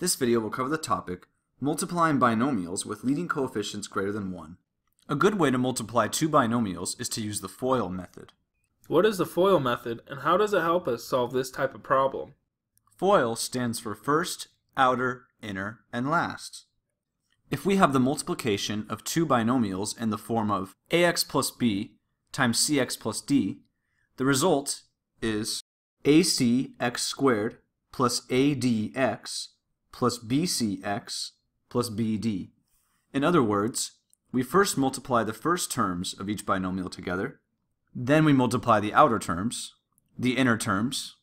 This video will cover the topic multiplying binomials with leading coefficients greater than 1. A good way to multiply two binomials is to use the FOIL method. What is the FOIL method and how does it help us solve this type of problem? FOIL stands for first, outer, inner, and last. If we have the multiplication of two binomials in the form of ax plus b times cx plus d, the result is acx squared plus adx plus bcx plus bd. In other words, we first multiply the first terms of each binomial together, then we multiply the outer terms, the inner terms,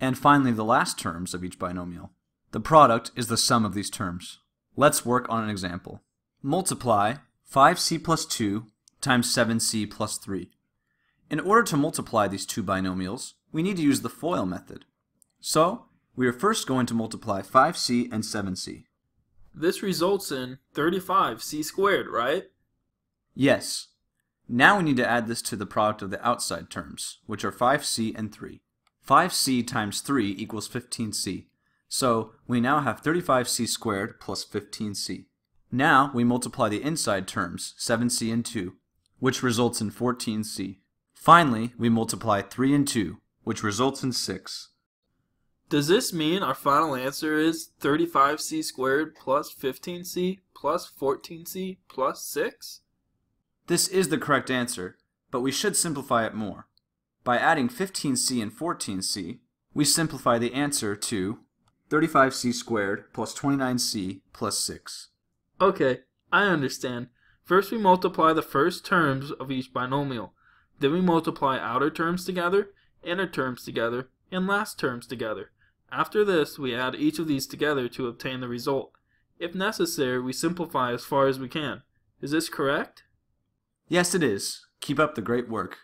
and finally the last terms of each binomial. The product is the sum of these terms. Let's work on an example. Multiply 5c plus 2 times 7c plus 3. In order to multiply these two binomials, we need to use the FOIL method. So, we are first going to multiply 5c and 7c. This results in 35c squared, right? Yes. Now we need to add this to the product of the outside terms, which are 5c and 3. 5c times 3 equals 15c. So we now have 35c squared plus 15c. Now we multiply the inside terms, 7c and 2, which results in 14c. Finally, we multiply 3 and 2, which results in 6. Does this mean our final answer is 35c squared plus 15c plus 14c plus 6? This is the correct answer, but we should simplify it more. By adding 15c and 14c, we simplify the answer to 35c squared plus 29c plus 6. Okay, I understand. First we multiply the first terms of each binomial. Then we multiply outer terms together, inner terms together, and last terms together. After this, we add each of these together to obtain the result. If necessary, we simplify as far as we can. Is this correct? Yes, it is. Keep up the great work.